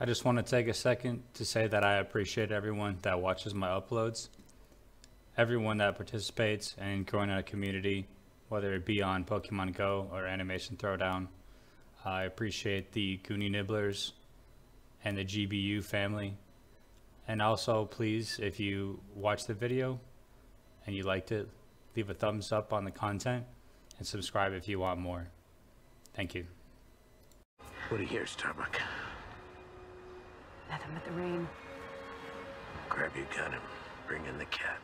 I just want to take a second to say that I appreciate everyone that watches my uploads, everyone that participates in growing our community, whether it be on Pokemon Go or Animation Throwdown. I appreciate the Goonie Nibblers and the GBU family. And also, please, if you watch the video and you liked it, leave a thumbs up on the content and subscribe if you want more. Thank you. What do you hear, Starbuck? Nothing but the rain. Grab your gun and bring in the cat.